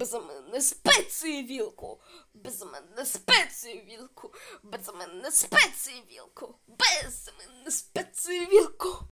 Без мене спеції вілку. Без мене спеції вілку. Без мене спеції вілку. Без мене спеції вілку.